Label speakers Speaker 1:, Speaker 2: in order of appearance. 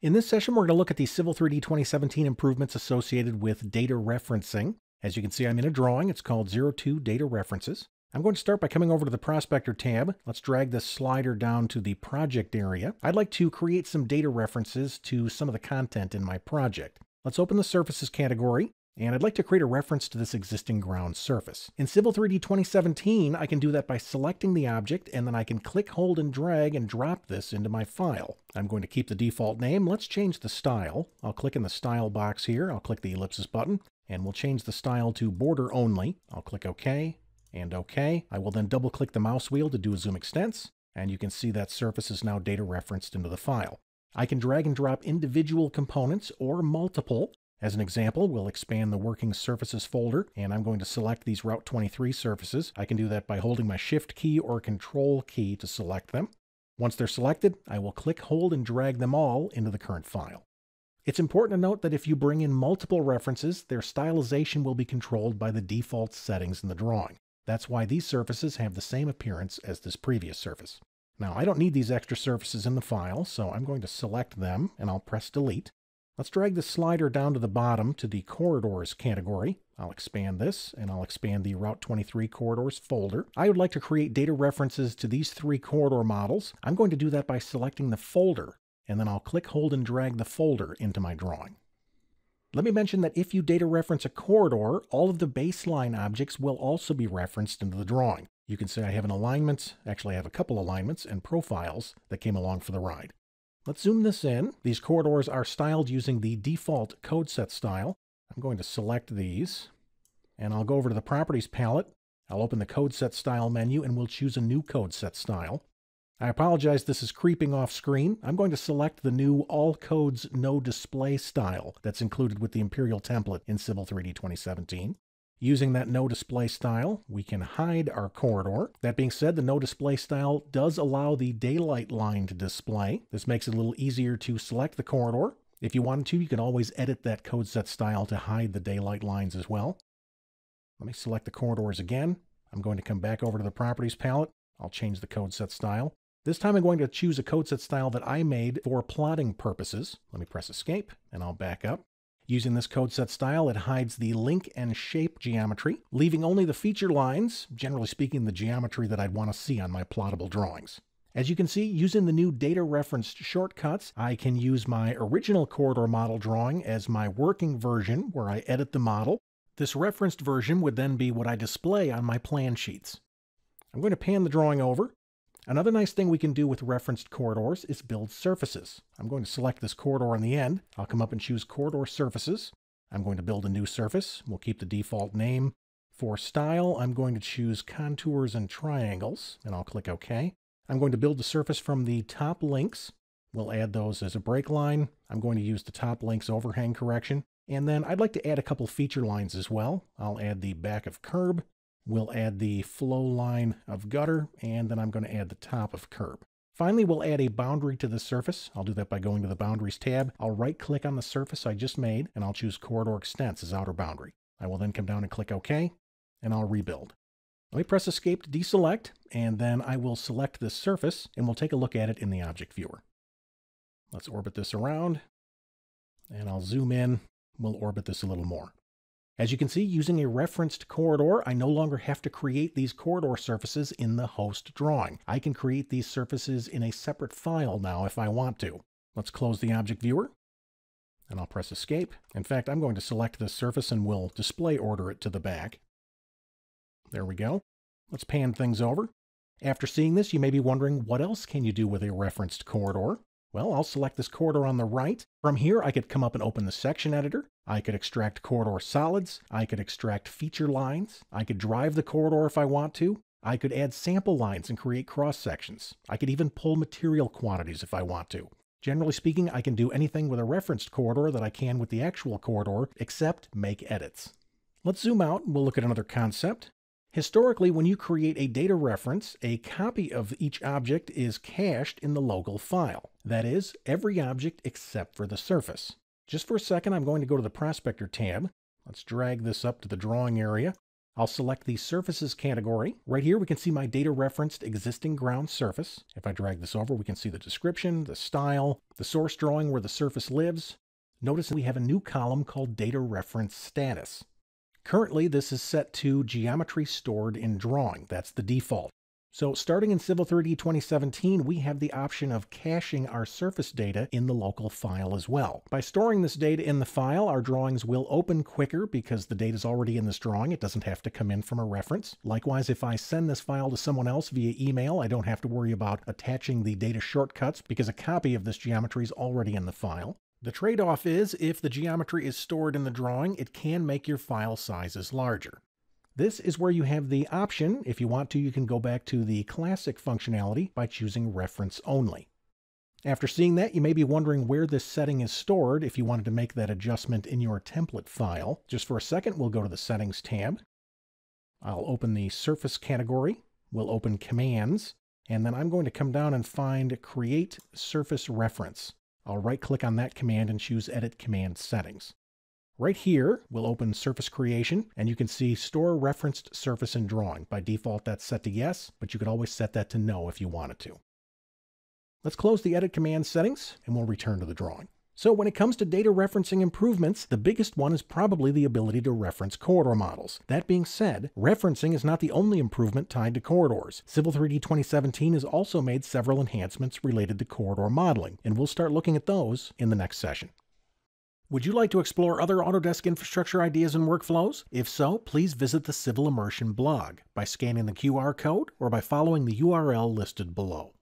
Speaker 1: In this session, we're going to look at the Civil 3D 2017 improvements associated with data referencing. As you can see, I'm in a drawing. It's called 02 Data References. I'm going to start by coming over to the Prospector tab. Let's drag this slider down to the project area. I'd like to create some data references to some of the content in my project. Let's open the Surfaces category and I'd like to create a reference to this existing ground surface. In Civil 3D 2017, I can do that by selecting the object, and then I can click, hold, and drag and drop this into my file. I'm going to keep the default name. Let's change the style. I'll click in the style box here. I'll click the ellipsis button, and we'll change the style to border only. I'll click OK and OK. I will then double click the mouse wheel to do a zoom extents, and you can see that surface is now data referenced into the file. I can drag and drop individual components or multiple as an example, we'll expand the Working Surfaces folder, and I'm going to select these Route 23 surfaces. I can do that by holding my Shift key or Control key to select them. Once they're selected, I will click, hold, and drag them all into the current file. It's important to note that if you bring in multiple references, their stylization will be controlled by the default settings in the drawing. That's why these surfaces have the same appearance as this previous surface. Now, I don't need these extra surfaces in the file, so I'm going to select them, and I'll press Delete. Let's drag the slider down to the bottom to the corridors category. I'll expand this and I'll expand the Route 23 corridors folder. I would like to create data references to these three corridor models. I'm going to do that by selecting the folder and then I'll click, hold, and drag the folder into my drawing. Let me mention that if you data reference a corridor, all of the baseline objects will also be referenced into the drawing. You can say I have an alignment, actually I have a couple alignments and profiles that came along for the ride. Let's zoom this in. These corridors are styled using the default code set style. I'm going to select these and I'll go over to the properties palette. I'll open the code set style menu and we'll choose a new code set style. I apologize, this is creeping off screen. I'm going to select the new all codes no display style that's included with the Imperial template in Civil 3D 2017. Using that no display style, we can hide our corridor. That being said, the no display style does allow the daylight line to display. This makes it a little easier to select the corridor. If you wanted to, you can always edit that code set style to hide the daylight lines as well. Let me select the corridors again. I'm going to come back over to the properties palette. I'll change the code set style. This time I'm going to choose a code set style that I made for plotting purposes. Let me press escape and I'll back up. Using this code set style, it hides the link and shape geometry, leaving only the feature lines, generally speaking the geometry that I'd want to see on my plottable drawings. As you can see, using the new data referenced shortcuts, I can use my original corridor model drawing as my working version where I edit the model. This referenced version would then be what I display on my plan sheets. I'm going to pan the drawing over, Another nice thing we can do with referenced corridors is build surfaces. I'm going to select this corridor on the end. I'll come up and choose corridor surfaces. I'm going to build a new surface. We'll keep the default name. For style, I'm going to choose contours and triangles, and I'll click OK. I'm going to build the surface from the top links. We'll add those as a break line. I'm going to use the top links overhang correction. And then I'd like to add a couple feature lines as well. I'll add the back of curb We'll add the flow line of gutter, and then I'm going to add the top of curb. Finally, we'll add a boundary to the surface. I'll do that by going to the Boundaries tab. I'll right-click on the surface I just made, and I'll choose Corridor Extents as outer boundary. I will then come down and click OK, and I'll rebuild. Let me press Escape to deselect, and then I will select this surface, and we'll take a look at it in the Object Viewer. Let's orbit this around, and I'll zoom in. We'll orbit this a little more. As you can see, using a referenced corridor, I no longer have to create these corridor surfaces in the host drawing. I can create these surfaces in a separate file now if I want to. Let's close the object viewer, and I'll press escape. In fact, I'm going to select this surface and we'll display order it to the back. There we go. Let's pan things over. After seeing this, you may be wondering, what else can you do with a referenced corridor? Well, I'll select this corridor on the right. From here, I could come up and open the section editor. I could extract corridor solids. I could extract feature lines. I could drive the corridor if I want to. I could add sample lines and create cross sections. I could even pull material quantities if I want to. Generally speaking, I can do anything with a referenced corridor that I can with the actual corridor, except make edits. Let's zoom out and we'll look at another concept. Historically, when you create a data reference, a copy of each object is cached in the local file. That is, every object except for the surface. Just for a second, I'm going to go to the Prospector tab. Let's drag this up to the drawing area. I'll select the surfaces category. Right here, we can see my data referenced existing ground surface. If I drag this over, we can see the description, the style, the source drawing where the surface lives. Notice we have a new column called data reference status. Currently, this is set to geometry stored in drawing. That's the default. So starting in Civil 3D 2017, we have the option of caching our surface data in the local file as well. By storing this data in the file, our drawings will open quicker because the data is already in this drawing. It doesn't have to come in from a reference. Likewise, if I send this file to someone else via email, I don't have to worry about attaching the data shortcuts because a copy of this geometry is already in the file. The trade-off is if the geometry is stored in the drawing, it can make your file sizes larger. This is where you have the option, if you want to, you can go back to the classic functionality by choosing reference only. After seeing that, you may be wondering where this setting is stored if you wanted to make that adjustment in your template file. Just for a second, we'll go to the Settings tab. I'll open the Surface category. We'll open Commands, and then I'm going to come down and find Create Surface Reference. I'll right-click on that command and choose Edit Command Settings. Right here, we'll open Surface Creation, and you can see Store Referenced Surface in Drawing. By default, that's set to yes, but you could always set that to no if you wanted to. Let's close the Edit Command settings, and we'll return to the drawing. So when it comes to data referencing improvements, the biggest one is probably the ability to reference corridor models. That being said, referencing is not the only improvement tied to corridors. Civil 3D 2017 has also made several enhancements related to corridor modeling, and we'll start looking at those in the next session. Would you like to explore other Autodesk infrastructure ideas and workflows? If so, please visit the Civil Immersion blog by scanning the QR code or by following the URL listed below.